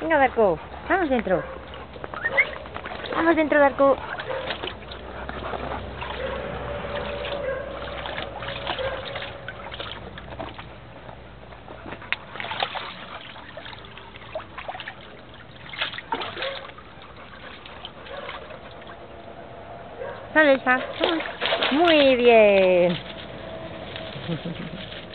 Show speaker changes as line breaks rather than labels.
Venga, Darko. Vamos dentro. Vamos dentro, Darko. Sale, Muy bien.